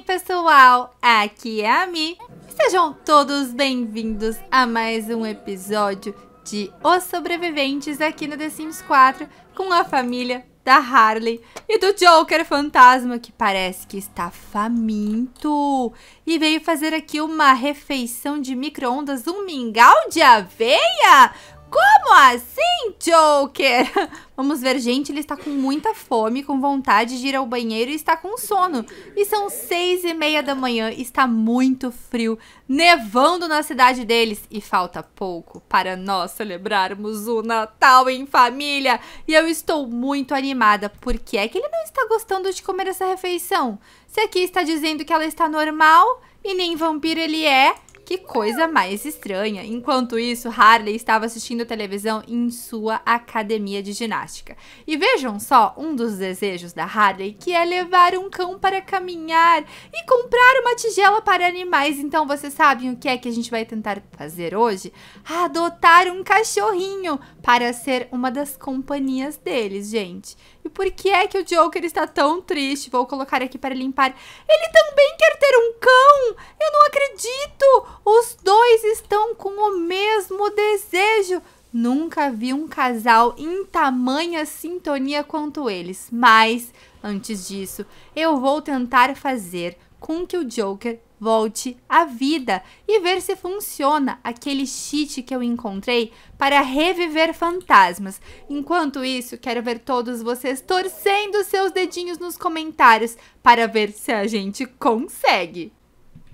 pessoal? Aqui é a Mi. Sejam todos bem-vindos a mais um episódio de Os Sobreviventes aqui no The Sims 4 com a família da Harley e do Joker fantasma que parece que está faminto e veio fazer aqui uma refeição de micro-ondas, um mingau de aveia como assim, Joker? Vamos ver, gente, ele está com muita fome, com vontade de ir ao banheiro e está com sono. E são seis e meia da manhã, está muito frio, nevando na cidade deles. E falta pouco para nós celebrarmos o Natal em família. E eu estou muito animada. Por que é que ele não está gostando de comer essa refeição? Se aqui está dizendo que ela está normal e nem vampiro ele é, que coisa mais estranha. Enquanto isso, Harley estava assistindo televisão em sua academia de ginástica. E vejam só, um dos desejos da Harley que é levar um cão para caminhar e comprar uma tigela para animais. Então, vocês sabem o que é que a gente vai tentar fazer hoje? Adotar um cachorrinho para ser uma das companhias deles, gente. E por que é que o Joker está tão triste? Vou colocar aqui para limpar. Ele também quer ter um cão! Eu não acredito! Os dois estão com o mesmo desejo. Nunca vi um casal em tamanha sintonia quanto eles. Mas, antes disso, eu vou tentar fazer com que o Joker volte à vida e ver se funciona aquele cheat que eu encontrei para reviver fantasmas. Enquanto isso, quero ver todos vocês torcendo seus dedinhos nos comentários para ver se a gente consegue.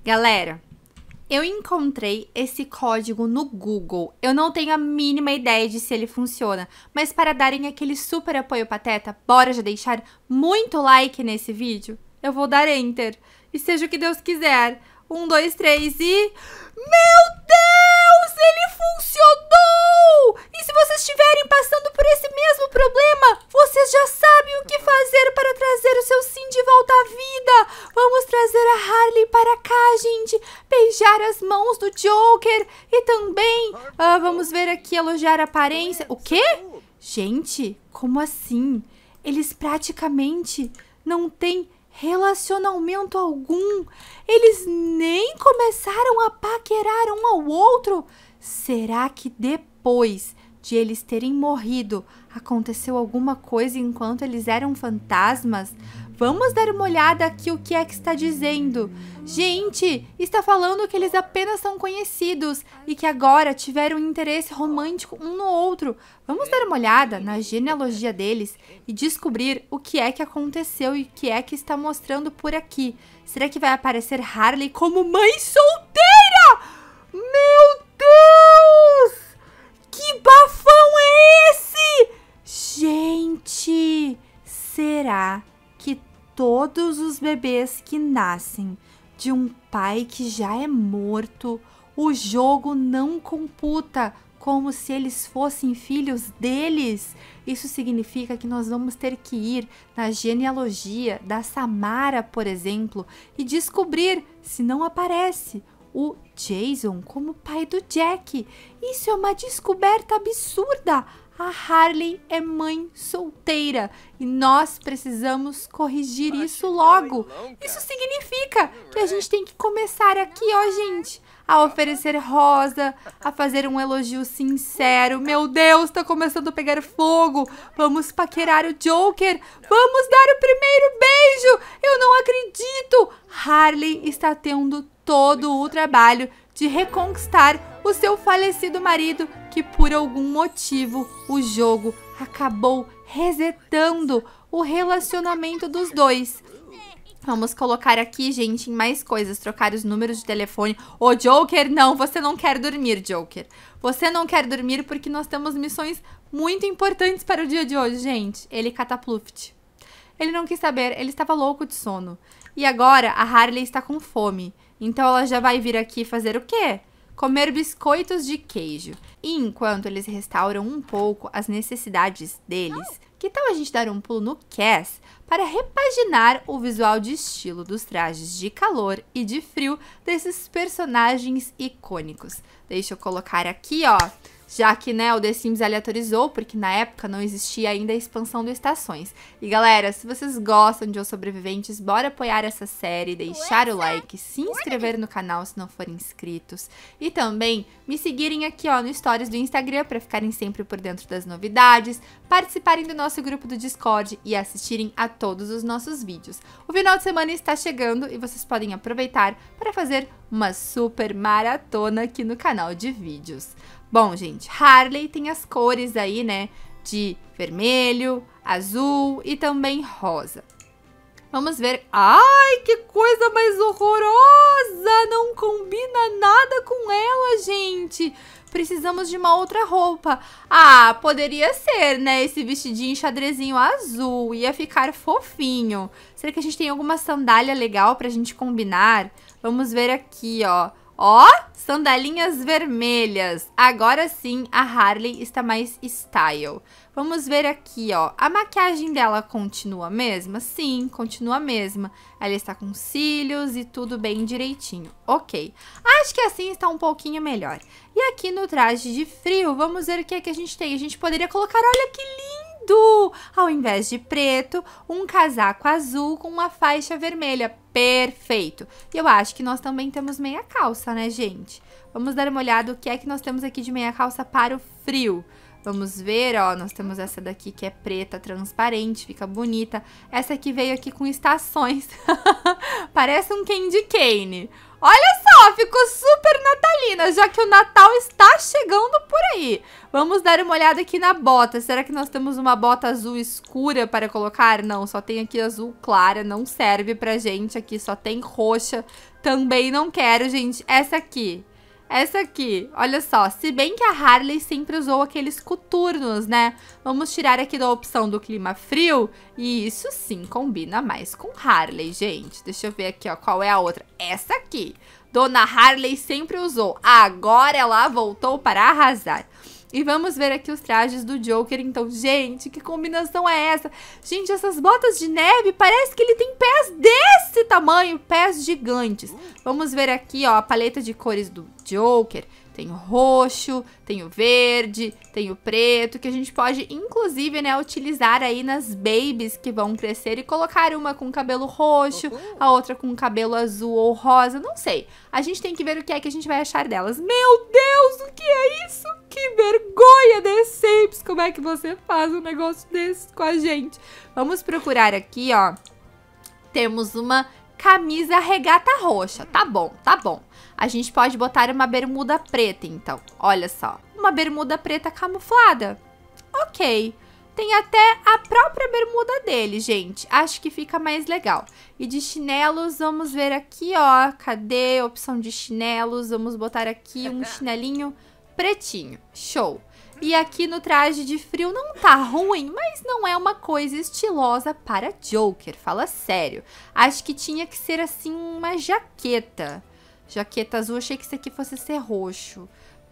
Galera, eu encontrei esse código no Google. Eu não tenho a mínima ideia de se ele funciona, mas para darem aquele super apoio pateta, bora já deixar muito like nesse vídeo? Eu vou dar enter. E seja o que Deus quiser. Um, dois, três e. Meu Deus! Ele funcionou! E se vocês estiverem passando por esse mesmo problema, vocês já sabem o que fazer para trazer o seu sim de volta à vida. Vamos trazer a Harley para cá, gente. Beijar as mãos do Joker. E também, uh, elogiar a aparência. O quê? Gente, como assim? Eles praticamente não têm relacionamento algum. Eles nem começaram a paquerar um ao outro. Será que depois de eles terem morrido aconteceu alguma coisa enquanto eles eram fantasmas? Vamos dar uma olhada aqui o que é que está dizendo. Gente, está falando que eles apenas são conhecidos e que agora tiveram interesse romântico um no outro. Vamos dar uma olhada na genealogia deles e descobrir o que é que aconteceu e o que é que está mostrando por aqui. Será que vai aparecer Harley como mãe solteira? Meu Deus! Que bafão todos os bebês que nascem de um pai que já é morto, o jogo não computa como se eles fossem filhos deles. Isso significa que nós vamos ter que ir na genealogia da Samara, por exemplo, e descobrir se não aparece o Jason como pai do Jack. Isso é uma descoberta absurda a Harley é mãe solteira e nós precisamos corrigir isso logo. Isso significa que a gente tem que começar aqui, ó, gente, a oferecer rosa, a fazer um elogio sincero. Meu Deus, tá começando a pegar fogo. Vamos paquerar o Joker. Vamos dar o primeiro beijo. Eu não acredito. Harley está tendo todo o trabalho de reconquistar o seu falecido marido, que por algum motivo o jogo acabou resetando o relacionamento dos dois. Vamos colocar aqui, gente, em mais coisas, trocar os números de telefone. Ô, Joker, não, você não quer dormir, Joker. Você não quer dormir porque nós temos missões muito importantes para o dia de hoje, gente. Ele catapluft. Ele não quis saber, ele estava louco de sono. E agora a Harley está com fome. Então ela já vai vir aqui fazer o quê? Comer biscoitos de queijo. E enquanto eles restauram um pouco as necessidades deles, que tal a gente dar um pulo no Cass para repaginar o visual de estilo dos trajes de calor e de frio desses personagens icônicos? Deixa eu colocar aqui, ó, já que, né, o The Sims aleatorizou, porque na época não existia ainda a expansão do Estações. E galera, se vocês gostam de Os Sobreviventes, bora apoiar essa série, deixar o like, se inscrever no canal se não forem inscritos e também me seguirem aqui, ó, no stories do Instagram para ficarem sempre por dentro das novidades, participarem do nosso grupo do Discord e assistirem a todos os nossos vídeos. O final de semana está chegando e vocês podem aproveitar para fazer uma super maratona aqui no canal de vídeos. Bom, gente, Harley tem as cores aí, né, de vermelho, azul e também rosa. Vamos ver. Ai, que coisa mais horrorosa! Não combina nada com ela, gente. Precisamos de uma outra roupa. Ah, poderia ser, né? Esse vestidinho xadrezinho azul. Ia ficar fofinho. Será que a gente tem alguma sandália legal pra gente combinar? Vamos ver aqui, ó. Ó, sandalinhas vermelhas. Agora sim, a Harley está mais style. Vamos ver aqui, ó. A maquiagem dela continua a mesma? Sim, continua a mesma. Ela está com cílios e tudo bem direitinho. Ok. Acho que assim está um pouquinho melhor. E aqui no traje de frio, vamos ver o que é que a gente tem. A gente poderia colocar, olha que lindo! Ao invés de preto, um casaco azul com uma faixa vermelha. Perfeito! E eu acho que nós também temos meia calça, né, gente? Vamos dar uma olhada o que é que nós temos aqui de meia calça para o frio. Vamos ver, ó, nós temos essa daqui que é preta, transparente, fica bonita. Essa aqui veio aqui com estações. Parece um candy cane. Olha só, ficou super natalina, já que o Natal está chegando por aí. Vamos dar uma olhada aqui na bota. Será que nós temos uma bota azul escura para colocar? Não, só tem aqui azul clara, não serve pra gente. Aqui só tem roxa, também não quero, gente. Essa aqui, essa aqui, olha só, se bem que a Harley sempre usou aqueles coturnos, né? Vamos tirar aqui da opção do clima frio e isso sim combina mais com Harley, gente. Deixa eu ver aqui, ó, qual é a outra. Essa aqui, Dona Harley sempre usou, agora ela voltou para arrasar. E vamos ver aqui os trajes do Joker. Então, gente, que combinação é essa? Gente, essas botas de neve, parece que ele tem pés desse tamanho, pés gigantes. Vamos ver aqui, ó, a paleta de cores do Joker. Tem o roxo, tem o verde, tem o preto, que a gente pode, inclusive, né, utilizar aí nas babies que vão crescer e colocar uma com cabelo roxo, a outra com cabelo azul ou rosa, não sei. A gente tem que ver o que é que a gente vai achar delas. Meu Deus, o que é isso? Que vergonha, Decepes! Como é que você faz um negócio desse com a gente? Vamos procurar aqui, ó. Temos uma camisa regata roxa. Tá bom, tá bom. A gente pode botar uma bermuda preta, então. Olha só. Uma bermuda preta camuflada. Ok. Tem até a própria bermuda dele, gente. Acho que fica mais legal. E de chinelos, vamos ver aqui, ó. Cadê a opção de chinelos? Vamos botar aqui um chinelinho pretinho. Show. E aqui no traje de frio não tá ruim, mas não é uma coisa estilosa para Joker, fala sério. Acho que tinha que ser assim uma jaqueta. Jaqueta azul, achei que isso aqui fosse ser roxo.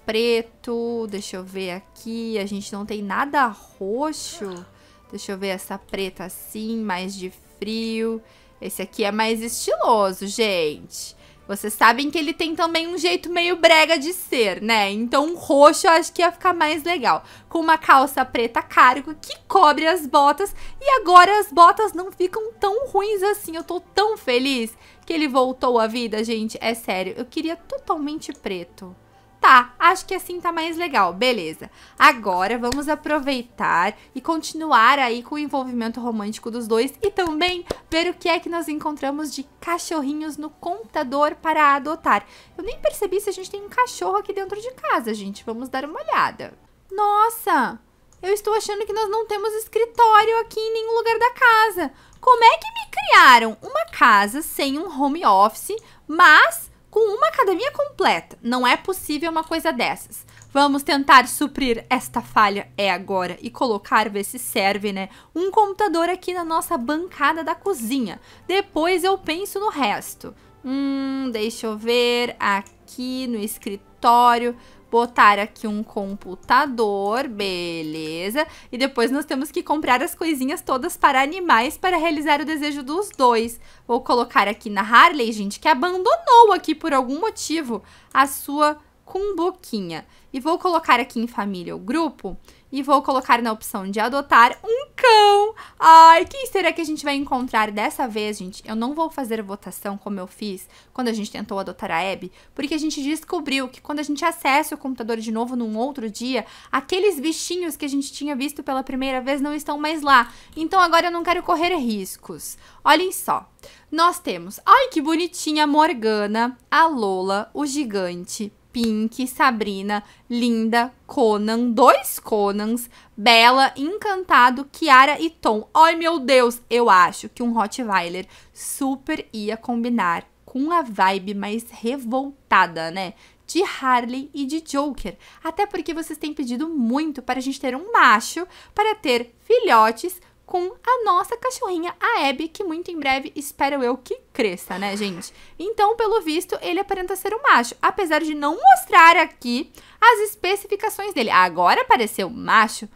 Preto, deixa eu ver aqui, a gente não tem nada roxo. Deixa eu ver essa preta assim, mais de frio. Esse aqui é mais estiloso, gente. Vocês sabem que ele tem também um jeito meio brega de ser, né? Então um roxo eu acho que ia ficar mais legal. Com uma calça preta cargo que cobre as botas. E agora as botas não ficam tão ruins assim. Eu tô tão feliz que ele voltou à vida, gente. É sério, eu queria totalmente preto. Tá, acho que assim tá mais legal, beleza. Agora vamos aproveitar e continuar aí com o envolvimento romântico dos dois e também ver o que é que nós encontramos de cachorrinhos no computador para adotar. Eu nem percebi se a gente tem um cachorro aqui dentro de casa, gente. Vamos dar uma olhada. Nossa, eu estou achando que nós não temos escritório aqui em nenhum lugar da casa. Como é que me criaram uma casa sem um home office, mas com uma academia completa. Não é possível uma coisa dessas. Vamos tentar suprir esta falha é agora e colocar, ver se serve, né? Um computador aqui na nossa bancada da cozinha. Depois eu penso no resto. Hum, deixa eu ver aqui no escritório botar aqui um computador, beleza. E depois nós temos que comprar as coisinhas todas para animais para realizar o desejo dos dois. Vou colocar aqui na Harley, gente, que abandonou aqui por algum motivo a sua com boquinha. E vou colocar aqui em família o grupo e vou colocar na opção de adotar um cão. Ai, quem será que a gente vai encontrar dessa vez, gente? Eu não vou fazer votação como eu fiz quando a gente tentou adotar a Abby, porque a gente descobriu que quando a gente acessa o computador de novo num outro dia, aqueles bichinhos que a gente tinha visto pela primeira vez não estão mais lá. Então agora eu não quero correr riscos. Olhem só. Nós temos, ai que bonitinha, a Morgana, a Lola, o gigante, Pink, Sabrina, Linda, Conan, dois Conans, Bela, Encantado, Kiara e Tom. Ai meu Deus, eu acho que um Rottweiler super ia combinar com a vibe mais revoltada, né? De Harley e de Joker. Até porque vocês têm pedido muito para a gente ter um macho para ter filhotes com a nossa cachorrinha, a Abby, que muito em breve espero eu que cresça, né, gente? Então, pelo visto, ele aparenta ser um macho, apesar de não mostrar aqui as especificações dele. Agora apareceu macho.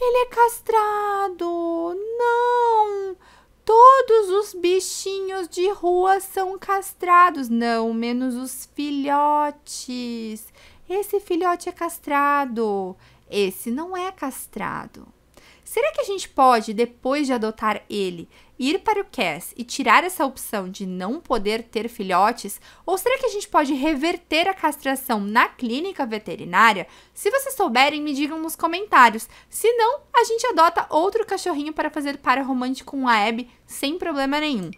Ele é castrado. Não! Todos os bichinhos de rua são castrados. Não, menos os filhotes. Esse filhote é castrado. Esse não é castrado. Será que a gente pode, depois de adotar ele, ir para o CAS e tirar essa opção de não poder ter filhotes? Ou será que a gente pode reverter a castração na clínica veterinária? Se vocês souberem, me digam nos comentários. Se não, a gente adota outro cachorrinho para fazer para romântico com a Abby sem problema nenhum.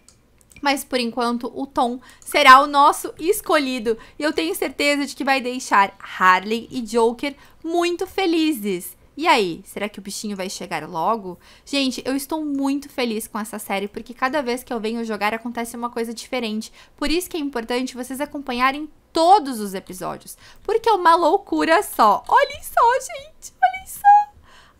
Mas por enquanto o Tom será o nosso escolhido e eu tenho certeza de que vai deixar Harley e Joker muito felizes. E aí, será que o bichinho vai chegar logo? Gente, eu estou muito feliz com essa série, porque cada vez que eu venho jogar acontece uma coisa diferente. Por isso que é importante vocês acompanharem todos os episódios, porque é uma loucura só. Olhem só, gente, olhem só.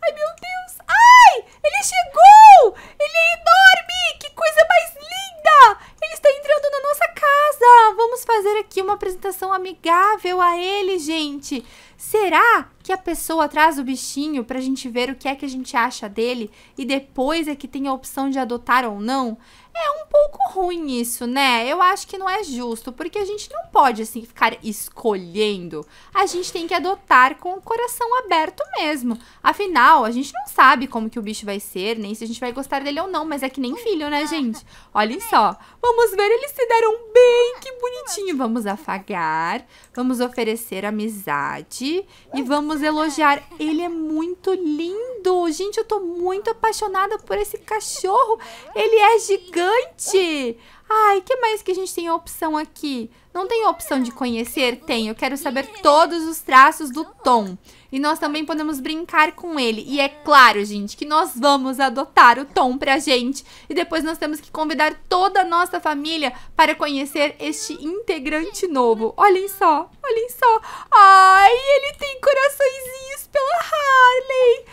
Ai, meu Deus. Ai, ele chegou! Ele é enorme! Que coisa mais linda! Ele está entrando na nossa casa. Vamos fazer uma apresentação amigável a ele, gente. Será que a pessoa traz o bichinho pra gente ver o que é que a gente acha dele e depois é que tem a opção de adotar ou não? É um pouco ruim isso, né? Eu acho que não é justo, porque a gente não pode assim ficar escolhendo. A gente tem que adotar com o coração aberto mesmo. Afinal, a gente não sabe como que o bicho vai ser, nem se a gente vai gostar dele ou não, mas é que nem filho, né, gente? Olhem só. Vamos ver, eles se deram bem, que bonitinho. Vamos afagar, vamos oferecer amizade e vamos elogiar. Ele é muito lindo. Gente, eu tô muito apaixonada por esse cachorro. Ele é gigante gigante! Ai, que mais que a gente tem opção aqui? Não tem opção de conhecer? Tem. Eu quero saber todos os traços do Tom. E nós também podemos brincar com ele. E é claro, gente, que nós vamos adotar o Tom pra gente. E depois nós temos que convidar toda a nossa família para conhecer este integrante novo. Olhem só, olhem só. Ai, ele tem coraçõezinhos pela Harley.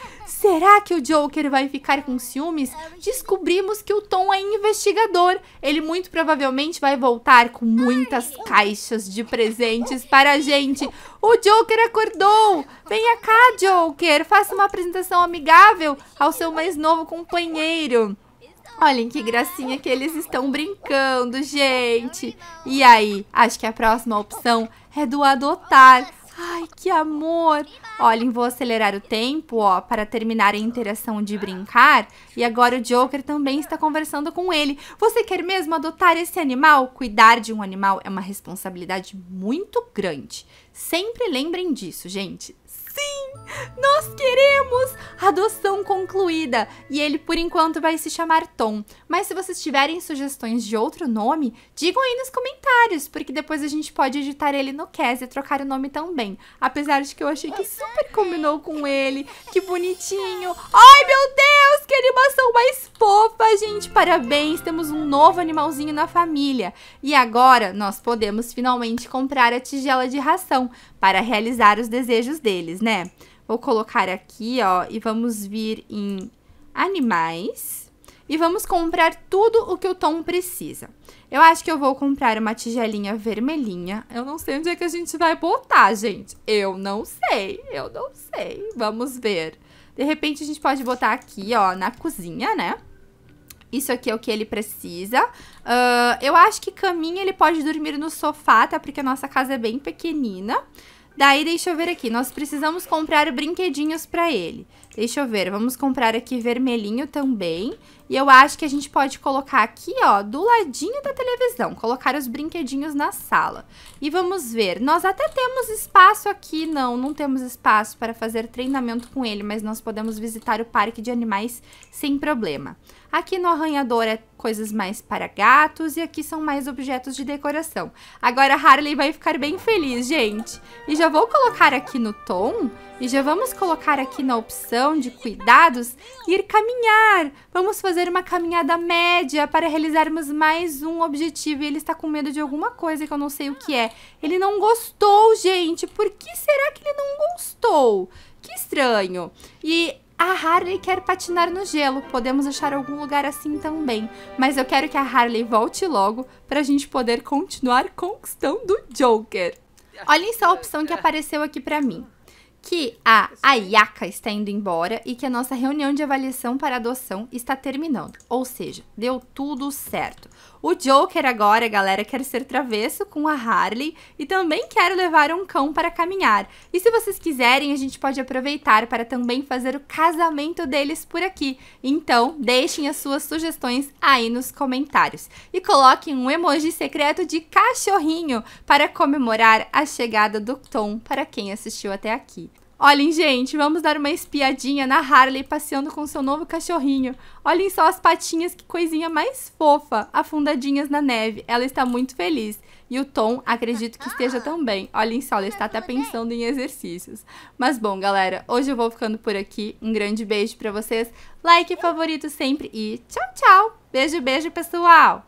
Será que o Joker vai ficar com ciúmes? Descobrimos que o Tom é investigador. Ele muito provavelmente vai voltar com muitas caixas de presentes para a gente. O Joker acordou! Venha cá, Joker! Faça uma apresentação amigável ao seu mais novo companheiro. Olhem que gracinha que eles estão brincando, gente. E aí, acho que a próxima opção é do adotar. Ai, que amor! Olhem, vou acelerar o tempo, ó, para terminar a interação de brincar. E agora o Joker também está conversando com ele. Você quer mesmo adotar esse animal? Cuidar de um animal é uma responsabilidade muito grande. Sempre lembrem disso, gente. Sim, nós queremos adoção concluída e ele por enquanto vai se chamar Tom. Mas se vocês tiverem sugestões de outro nome, digam aí nos comentários, porque depois a gente pode editar ele no Cas e trocar o nome também. Apesar de que eu achei que super combinou com ele, que bonitinho. Ai meu Deus, que animação mais fofa, gente! Parabéns, temos um novo animalzinho na família. E agora nós podemos finalmente comprar a tigela de ração para realizar os desejos deles, né? Vou colocar aqui, ó, e vamos vir em animais. E vamos comprar tudo o que o Tom precisa. Eu acho que eu vou comprar uma tigelinha vermelhinha. Eu não sei onde é que a gente vai botar, gente. Eu não sei, eu não sei. Vamos ver. De repente, a gente pode botar aqui, ó, na cozinha, né? Isso aqui é o que ele precisa. Uh, eu acho que caminha ele pode dormir no sofá, tá? Porque a nossa casa é bem pequenina. Daí, deixa eu ver aqui, nós precisamos comprar brinquedinhos para ele. Deixa eu ver, vamos comprar aqui vermelhinho também. E eu acho que a gente pode colocar aqui, ó, do ladinho da televisão, colocar os brinquedinhos na sala. E vamos ver, nós até temos espaço aqui, não, não temos espaço para fazer treinamento com ele, mas nós podemos visitar o parque de animais sem problema. Aqui no arranhador é coisas mais para gatos e aqui são mais objetos de decoração. Agora a Harley vai ficar bem feliz, gente. E já vou colocar aqui no tom e já vamos colocar aqui na opção de cuidados ir caminhar. Vamos fazer uma caminhada média para realizarmos mais um objetivo. E ele está com medo de alguma coisa que eu não sei o que é. Ele não gostou, gente. Por que será que ele não gostou? Que estranho. E a Harley quer patinar no gelo, podemos achar algum lugar assim também. Mas eu quero que a Harley volte logo para a gente poder continuar conquistando o Joker. Olhem só a opção que apareceu aqui para mim que a Ayaka está indo embora e que a nossa reunião de avaliação para adoção está terminando. Ou seja, deu tudo certo. O Joker agora, galera, quer ser travesso com a Harley e também quer levar um cão para caminhar. E se vocês quiserem, a gente pode aproveitar para também fazer o casamento deles por aqui. Então, deixem as suas sugestões aí nos comentários. E coloquem um emoji secreto de cachorrinho para comemorar a chegada do Tom para quem assistiu até aqui. Olhem, gente, vamos dar uma espiadinha na Harley passeando com seu novo cachorrinho. Olhem só as patinhas, que coisinha mais fofa, afundadinhas na neve. Ela está muito feliz. E o Tom, acredito que esteja também. Olhem só, ela está até pensando em exercícios. Mas bom, galera, hoje eu vou ficando por aqui. Um grande beijo para vocês. Like favorito sempre e tchau, tchau. Beijo, beijo, pessoal.